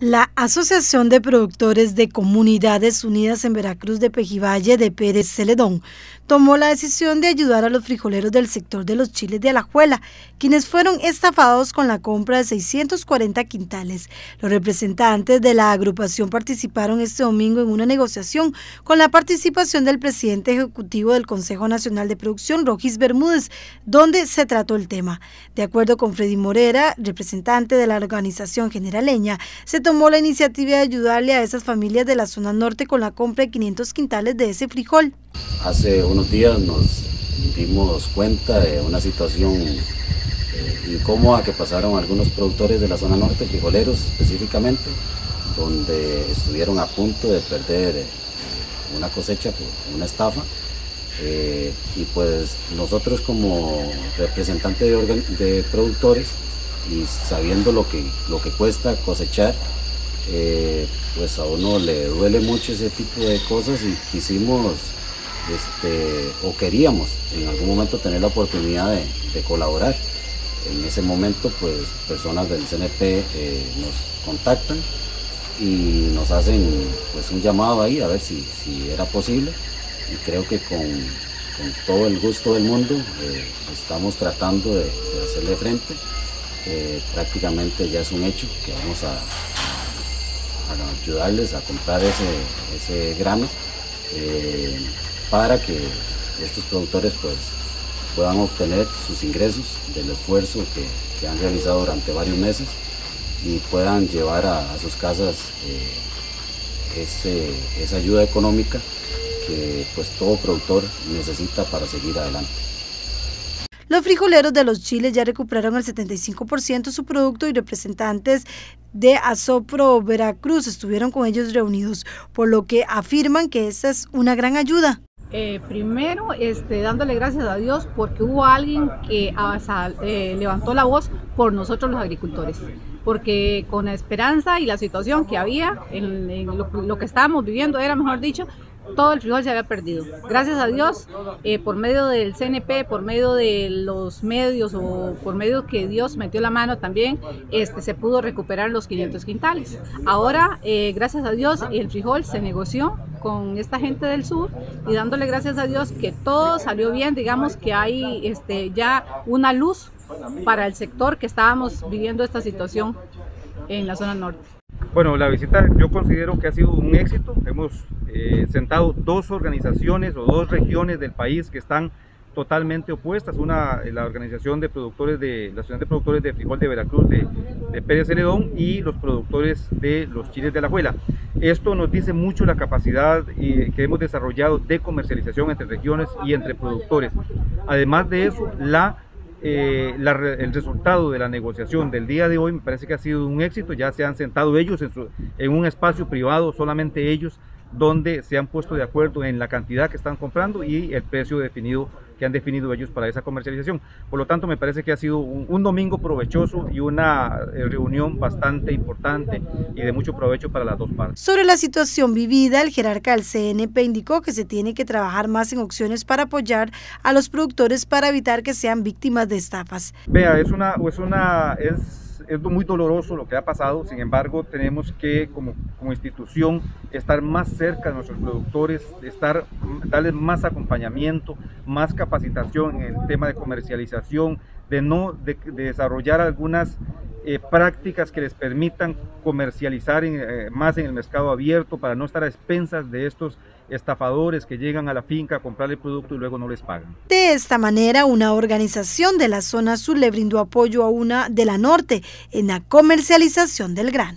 La Asociación de Productores de Comunidades Unidas en Veracruz de Pejivalle de Pérez Celedón tomó la decisión de ayudar a los frijoleros del sector de los chiles de Alajuela, quienes fueron estafados con la compra de 640 quintales. Los representantes de la agrupación participaron este domingo en una negociación con la participación del presidente ejecutivo del Consejo Nacional de Producción, Rogis Bermúdez, donde se trató el tema. De acuerdo con Freddy Morera, representante de la organización generaleña, se la iniciativa de ayudarle a esas familias de la zona norte con la compra de 500 quintales de ese frijol. Hace unos días nos dimos cuenta de una situación eh, incómoda que pasaron algunos productores de la zona norte, frijoleros específicamente, donde estuvieron a punto de perder eh, una cosecha por una estafa. Eh, y pues nosotros como representantes de, de, productores y sabiendo lo que, lo que cuesta cosechar, eh, pues a uno le duele mucho ese tipo de cosas y quisimos este, o queríamos en algún momento tener la oportunidad de, colaborar. En ese momento pues personas del CNP eh, nos contactan y nos hacen pues un llamado ahí a ver si, era posible y creo que con, todo el gusto del mundo eh, estamos tratando de, hacerle frente. Prácticamente ya es un hecho que vamos a, ayudarles a comprar ese, grano eh, para que estos productores pues, puedan obtener sus ingresos del esfuerzo que, han realizado durante varios meses y puedan llevar a, sus casas eh, esa ayuda económica que pues todo productor necesita para seguir adelante. Los frijoleros de los chiles ya recuperaron el 75% de su producto y representantes de Asopro Veracruz estuvieron con ellos reunidos, por lo que afirman que esta es una gran ayuda. Eh, primero, este, dándole gracias a Dios porque hubo alguien que eh, levantó la voz por nosotros los agricultores, porque con la esperanza y la situación que había, en, lo, que estábamos viviendo era, mejor dicho, todo el frijol se había perdido. Gracias a Dios, eh, por medio del CNP, por medio de los medios o por medio que Dios metió la mano también, este, se pudo recuperar los 500 quintales. Ahora, eh, gracias a Dios, el frijol se negoció con esta gente del sur y dándole gracias a Dios que todo salió bien, digamos que hay este, ya una luz para el sector que estábamos viviendo esta situación en la zona norte. Bueno, la visita yo considero que ha sido un éxito. Hemos eh, sentado dos organizaciones o dos regiones del país que están totalmente opuestas. Una, la organización de productores de la Asociación de Productores de Frijol de Veracruz de, de Pérez Celedón y los productores de los chiles de la Juela. Esto nos dice mucho la capacidad que hemos desarrollado de comercialización entre regiones y entre productores. Además de eso, la eh, el resultado de la negociación del día de hoy me parece que ha sido un éxito, ya se han sentado ellos en un espacio privado, solamente ellos, donde se han puesto de acuerdo en la cantidad que están comprando y el precio definido que han definido ellos para esa comercialización. Por lo tanto, me parece que ha sido un, domingo provechoso y una eh, reunión bastante importante y de mucho provecho para las dos partes. Sobre la situación vivida, el jerarca del CNP indicó que se tiene que trabajar más en opciones para apoyar a los productores para evitar que sean víctimas de estafas. Vea, es una, es una, es es muy doloroso lo que ha pasado, sin embargo tenemos que como, como institución estar más cerca de nuestros productores, estar, darles más acompañamiento, más capacitación en el tema de comercialización, de no de, desarrollar algunas eh, prácticas que les permitan comercializar eh, más en el mercado abierto para no estar a expensas de estos estafadores que llegan a la finca a comprar el producto y luego no les pagan. De esta manera, una organización de la zona sur le brindó apoyo a una de la norte en la comercialización del grano.